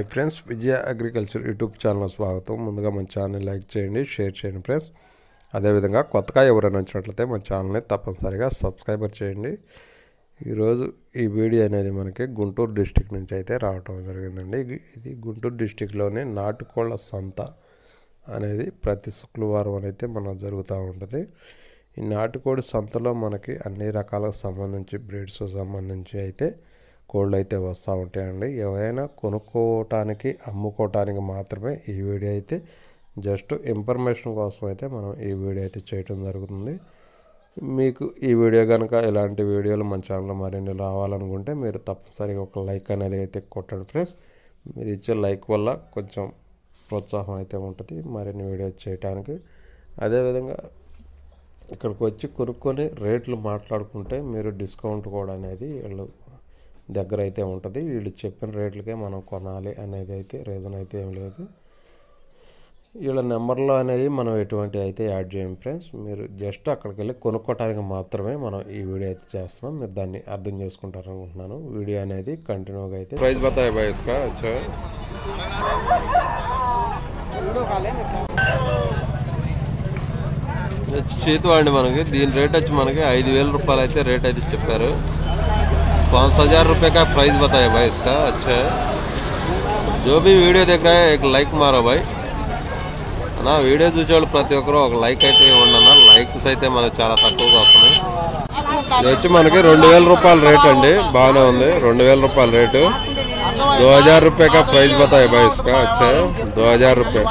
Hi friends Vijaya agriculture YouTube channel స్వాగతం. ముందుగా మన ఛానల్ లైక్ చేయండి షేర్ చేయండి ఫ్రెండ్స్. అదేవిధంగా కొత్తగా ఎవరైనా వచ్చినట్లయితే మన ఛానల్ని తప్పనిసరిగా సబ్స్క్రైబర్ చేయండి. ఈరోజు ఈ వీడియో అనేది మనకి గుంటూరు డిస్టిక్ నుంచి అయితే రావటం జరిగిందండి. ఇది- గుంటూరు డిస్టిక్లోని నాటుకోళ్ళ సంత అనేది ప్రతి శుక్రవారం అయితే మనం జరుగుతూ ఉంటుంది. ఈ నాటుకోడి సంతలో మనకి అన్ని రకాలకు సంబంధించి బ్రీడ్స్ సంబంధించి అయితే కోళ్ళు అయితే వస్తూ ఉంటాయండి. ఎవరైనా కొనుక్కోవటానికి అమ్ముకోవటానికి మాత్రమే ఈ వీడియో అయితే జస్ట్ ఇన్ఫర్మేషన్ కోసం అయితే మనం ఈ వీడియో అయితే చేయటం జరుగుతుంది. మీకు ఈ వీడియో కనుక ఇలాంటి వీడియోలు మన ఛానల్లో మరిన్ని రావాలనుకుంటే మీరు తప్పనిసరిగా ఒక లైక్ అనేది అయితే కొట్టండి ఫ్రెండ్స్. మీరు ఇచ్చే లైక్ వల్ల కొంచెం ప్రోత్సాహం అయితే ఉంటుంది మరిన్ని వీడియో చేయడానికి అదేవిధంగా ఇక్కడికి వచ్చి కొనుక్కొని రేట్లు మాట్లాడుకుంటే మీరు డిస్కౌంట్ కూడా అనేది వీళ్ళు దగ్గర అయితే ఉంటుంది. వీళ్ళు చెప్పిన రేట్లకే మనం కొనాలి అనేది అయితే రీజన్ అయితే ఏం లేదు. వీళ్ళ నెంబర్లో అనేది మనం ఎటువంటి అయితే యాడ్ చేయం ఫ్రెండ్స్. మీరు జస్ట్ అక్కడికి వెళ్ళి కొనుక్కోవటానికి మాత్రమే మనం ఈ వీడియో అయితే చేస్తున్నాం. మీరు దాన్ని అర్థం చేసుకుంటారు అనుకుంటున్నాను వీడియో అనేది కంటిన్యూగా అయితే ప్రైస్ బతాయి భాయ్ ఇస్కా అచ్చా. చేతి వాడి మనకి. దీని రేట్ వచ్చి మనకి ఐదు వేల రూపాయలు అయితే రేట్ అయితే చెప్పారు. पाँच हजार रुपये का प्राइस बताया भाई इसका अच्छा है जो भी वीडियो देख रहा है एक लाइक मारो भाई నా వీడియో చూసేవాళ్ళు ప్రతి ఒక్కరు ఒక లైక్ అయితే ఇవ్వండి అన్న లైక్స్ అయితే మనకు చాలా తక్కువగా వస్తున్నాయి ఇది వచ్చి మనకి రెండు వేల రూపాయల రేట్ అండి బాగానే ఉంది రెండు వేల రూపాయల రేటు దో హజార్ రూపాయ కా ప్రైస్ బతాయి భాయ్ ఇస్కా అచ్చా దో హజార్ రూపాయ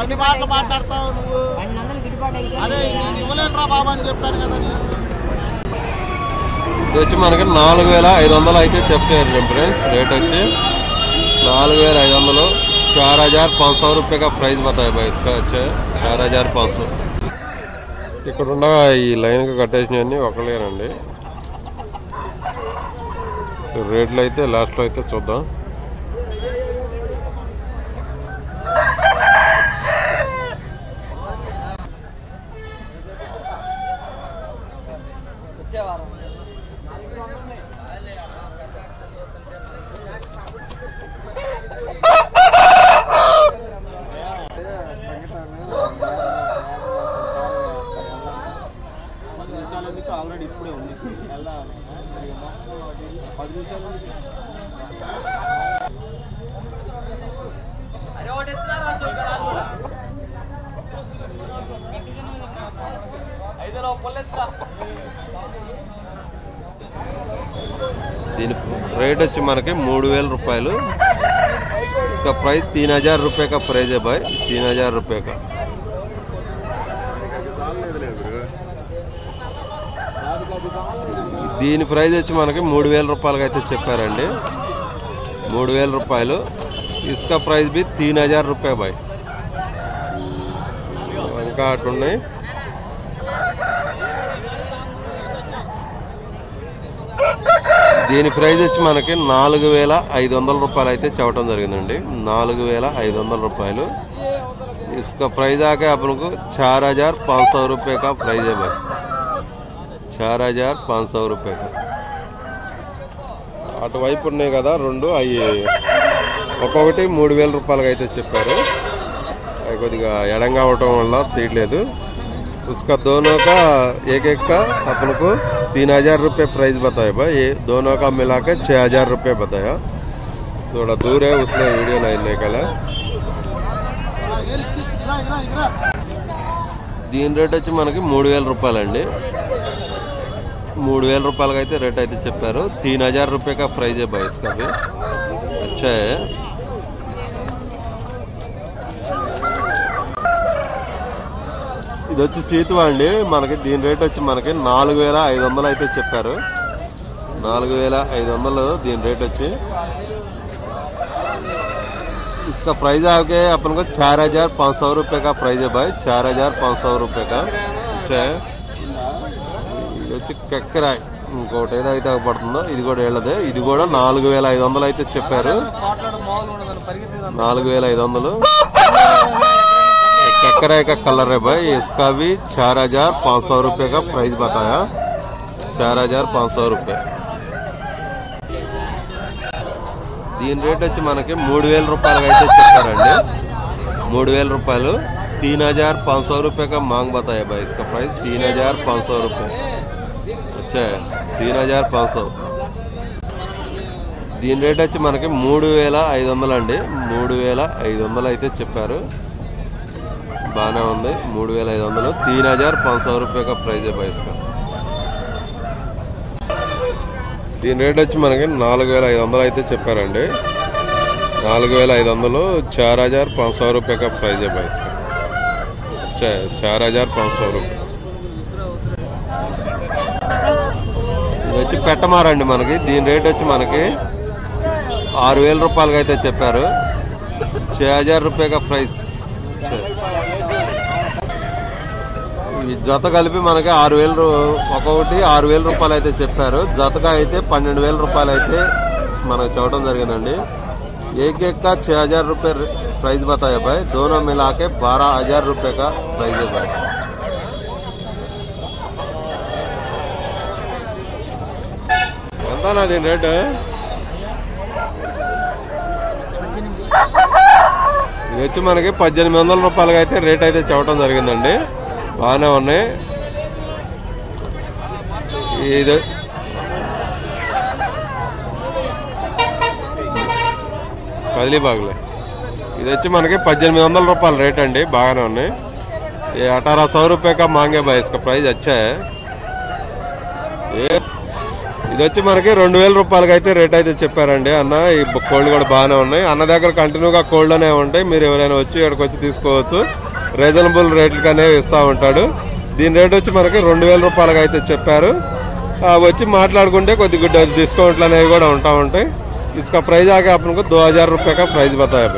వచ్చి మనకి నాలుగు వేల ఐదు వందలు అయితే చెప్పారు ఫ్రెండ్స్. రేట్ వచ్చి నాలుగు వేల ఐదు వందలు. చార్ హజార్ పాంచ सौ रुपये పడతాయి प्राइस बताया भाई इसका अच्छा चार हज़ार पाँच ఇక్కడ ఉన్న ఈ లైన్కి కట్టేసినవన్నీ ఒకలేనండి రేట్లు అయితే లాస్ట్లో అయితే చూద్దాం. ఆల్రెడీ ఇప్పుడే ఉంది వెళ్ళాలి పది నిమిషాలు దీని రేట్ వచ్చి మనకి మూడు వేల రూపాయలు इसका प्राइस तीन हजार रुपये का प्राइस है भाई तीन हजार रुपये का దీని ప్రైస్ వచ్చి మనకి మూడు వేల రూపాయలకి అయితే చెప్పారండి మూడు వేల రూపాయలు ఇసుక ప్రైస్ బి తీన్ హజార్ రూపాయ బాయ్ ఇంకా అటు ఉన్నాయి దీని ప్రైస్ వచ్చి మనకి నాలుగు వేల ఐదు వందల రూపాయలు అయితే చెప్పడం జరిగిందండి నాలుగు వేల ఐదు వందల రూపాయలు इसका प्राइस आके अपन को चार हजार पाँच सौ रुपये का प्राइस है भाई चार हजार पाँच सौ रुपये का అటువైపు ఉన్నాయి కదా రెండు అవి ఒక్కొక్కటి మూడు వేల రూపాయలకి అయితే చెప్పారు అవి కొద్దిగా ఎడంగా అవటం వల్ల తీయట్లేదు उसका दोनों का एक एक का अपन को तीन हजार रुपये प्राइस बताया भाई ये दोनों का मिला के छः हजार रुपये बताया थोड़ा दूर है उसमें वीडियो नहीं निकला ఏలిసి తీసుకురా ఇరా ఇరా దీని రేట్ వచ్చి మనకి మూడు వేల రూపాయలండి మూడు వేల రూపాయలకి అయితే రేట్ అయితే చెప్పారు తీన్ హజార్ రూపాయ కా ప్రైజ్ है भाई इसका भी अच्छा है ఇది వచ్చి సీతువా అండి మనకి దీని రేట్ వచ్చి మనకి నాలుగు వేల ఐదు వందలు అయితే చెప్పారు నాలుగు వేల ఐదు వందలు దీని రేట్ వచ్చి इसका प्राइस आके अपन को चार हजार पाँच सौ रुपये का प्राइस है भाई चार हजार पाँच सौ रुपये का अच्छा है ఇది వచ్చి కక్కరాయ్ ఇంకోటి ఏదైతే పడుతుందో ఇది కూడా వెళ్ళదు ఇది కూడా నాలుగు వేల ఐదు వందలు అయితే చెప్పారు నాలుగు వేల ఐదు వందలు ककराय का कलर है भाई इसका भी चार हजार पाँच सौ रुपये का प्राइस बताया चार हजार पाँच सौ रुपये దీని రేట్ వచ్చి మనకి మూడు వేల రూపాయలకి అయితే చెప్పారండి మూడు వేల రూపాయలు तीन हजार पाँच सौ रुपये का मांग बताया भाई इसका प्राइस तीन हजार पाँच सौ रुपये వచ్చాయి తీన్ హజార్ పాంచ్ దీని రేట్ వచ్చి మనకి మూడు వేల ఐదు వందలు అండి. మూడు వేల ఐదు వందలు అయితే చెప్పారు. బాగానే ఉంది. మూడు వేల ఐదు వందలు. తీన్ హజార్ పాంచ్ సో రూపాయ ప్రైజ్ బయస్కా దీని రేట్ వచ్చి మనకి నాలుగు వేల ఐదు వందలు అయితే చెప్పారండి. నాలుగు వేల ఐదు వందలు. చార్ హజార్ పాంచ్ సో రూపాయ ప్రైజ్ బయస్కా చార్ హజార్ పాంచ్ సో రూపాయ వచ్చి పెట్టమారండి మనకి దీని రేట్ వచ్చి మనకి ఆరు వేల రూపాయలకి అయితే చెప్పారు छः हजार रुपये का ప్రైస్ ఈ జత కలిపి మనకి ఆరు వేలు రూ- ఒక్కొక్కటి ఆరు వేల రూపాయలు అయితే చెప్పారు జతగా అయితే పన్నెండు వేల రూపాయలు అయితే మనకు చెప్పడం జరిగిందండి एक एक का छः हजार रुपये प्राइस बताया भाई दोनों मिला के बारह हजार रुपये का प्राइस है भाई ఎంతనా దీని రేటు ఇది వచ్చి మనకి పద్దెనిమిది వందల రూపాయలకి అయితే రేట్ అయితే చెప్పడం జరిగిందండి బాగానే ఉన్నాయి ఇది కదిలీ బాగులే ఇది వచ్చి మనకి పద్దెనిమిది వందల రూపాయల రేట్ అండి బాగానే ఉన్నాయి ये अठारह सौ रुपये का मांगे भाई इसका प्राइस अच्छा है ये ఇది వచ్చి మనకి రెండు వేల రూపాయలకి అయితే రేట్ అయితే చెప్పారండి అన్న ఈ కోల్డ్ కూడా బాగానే ఉన్నాయి అన్న దగ్గర కంటిన్యూగా కోల్డ్ అనే ఉంటాయి మీరు ఎవరైనా వచ్చి ఇక్కడికి వచ్చి తీసుకోవచ్చు రీజనబుల్ రేట్లకనే ఇస్తూ ఉంటాడు దీని రేట్ వచ్చి మనకి రెండు వేల రూపాయలకి అయితే చెప్పారు వచ్చి మాట్లాడుకుంటే కొద్దిగా డిస్కౌంట్లు అనేవి కూడా ఉంటా ఉంటాయి ఇసుక ప్రైజ్ ఆకే అప్పుడు దో హజార్ రూపాయ ప్రైజ్ బతాయి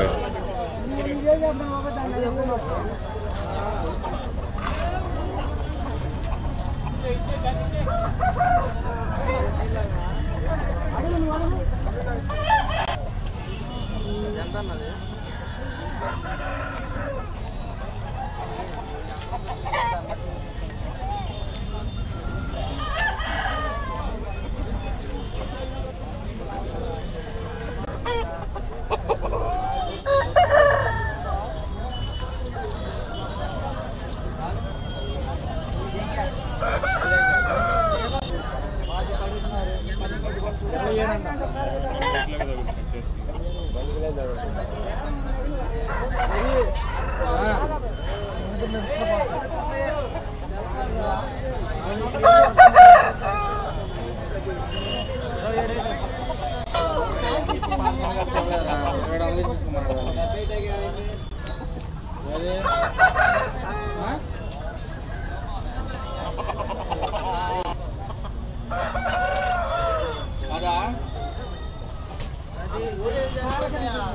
बताया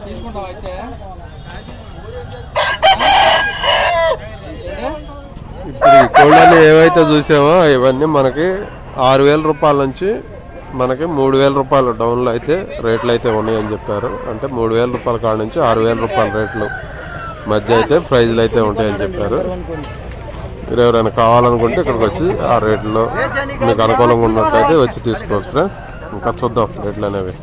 తీసుకుంటావా అయితే? ఇప్పుడు ఈ కోళ్ళని ఏవైతే చూసామో ఇవన్నీ మనకి ఆరు వేల రూపాయల నుంచి మనకి మూడు వేల రూపాయలు డౌన్లో అయితే రేట్లు అయితే ఉన్నాయని చెప్పారు. అంటే మూడు వేల రూపాయల కాడ నుంచి ఆరు వేల రూపాయల రేట్లు మధ్య అయితే ప్రైజ్లు అయితే ఉంటాయని చెప్పారు. మీరు ఎవరైనా కావాలనుకుంటే ఇక్కడికి వచ్చి ఆ రేట్లో మీకు అనుకూలంగా ఉన్నట్లయితే వచ్చి తీసుకోవచ్చు. ఇంకా చూద్దాం రేట్లు అనేవి.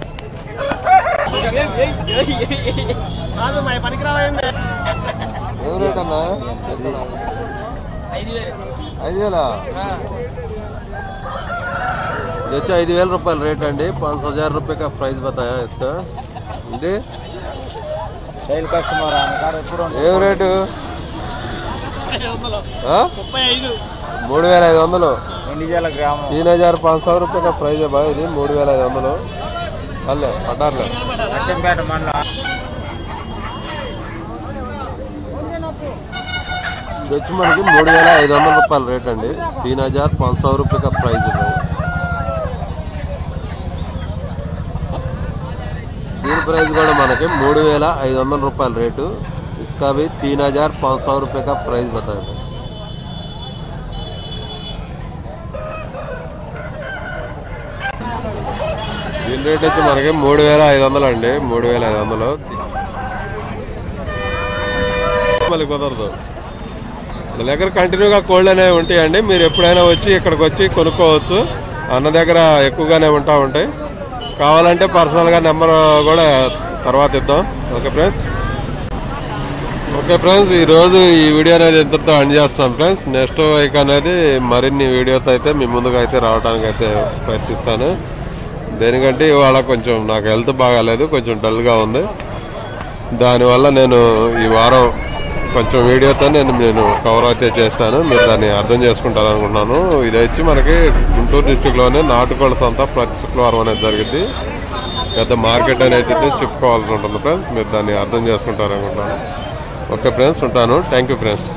కాదు మా పనికి ఏం రేట్ అన్నా ఐదు వేలా. వచ్చి ఐదు వేల రూపాయలు రేట్ అండి. పాంచ హజార్ రూపాయ ప్రైజ్ బతాయా बताया ఇది రైల్ కస్టమర్ ఏం రేటు? మూడు వేల ఐదు వందలు. తీన్ హజార్ పాంచ సార్ రూపాయ का प्राइस ఇది? మూడు వేల ఐదు వందలు. పల్లె పడ్డారులే నర్సింపేట వచ్చి మనకి మూడు వేల ఐదు వందల రూపాయల రేట్ అండి. తీన్ హజార్ పాంచ్ సౌ రూపాయ ప్రైజ్ దీని ప్రైజ్ కూడా మనకి మూడు వేల ఐదు వందల రూపాయల రేటు. ఇసుకా తీన్ హజార్ పాంచ్ సౌ రూపాయ ప్రైజ్ బతాయి. దీని రేట్ వచ్చి మనకి మూడు వేల ఐదు వందలు అండి. మూడు వేల ఐదు వందలు. మళ్ళీ కుదరదు. మన దగ్గర కంటిన్యూగా కోల్డ్ అనేవి ఉంటాయండి. మీరు ఎప్పుడైనా వచ్చి ఇక్కడికి వచ్చి కొనుక్కోవచ్చు. అన్న దగ్గర ఎక్కువగానే ఉంటా ఉంటాయి. కావాలంటే పర్సనల్గా నెంబర్ కూడా తర్వాత ఇద్దాం. Okay friends? ఓకే ఫ్రెండ్స్ ఈరోజు ఈ వీడియో అనేది ఇంతతో ఎండ్ చేస్తాం ఫ్రెండ్స్. నెక్స్ట్ వైక్ అనేది మరిన్ని వీడియోతో అయితే మీ ముందుకు అయితే రావడానికి అయితే ప్రయత్నిస్తాను. దేనికంటే ఇవాళ కొంచెం నాకు హెల్త్ బాగాలేదు కొంచెం డల్గా ఉంది. దానివల్ల నేను ఈ వారం కొంచెం వీడియోతో నేను నేను కవర్ అయితే చేస్తాను. మీరు దాన్ని అర్థం చేసుకుంటారనుకుంటున్నాను. ఇది వచ్చి మనకి గుంటూరు డిస్టిక్లోనే నాటుకోళ్ళ సంత ప్రతి శుక్రవారం అనేది జరిగింది పెద్ద మార్కెట్ అనేది అయితే చెప్పుకోవాల్సి ఉంటుంది ఫ్రెండ్స్ మీరు దాన్ని అర్థం చేసుకుంటారనుకుంటున్నాను. ఓకే ఫ్రెండ్స్ ఉంటాను. Thank you friends